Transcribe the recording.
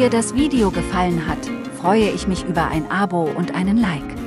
Wenn dir das Video gefallen hat, freue ich mich über ein Abo und einen Like.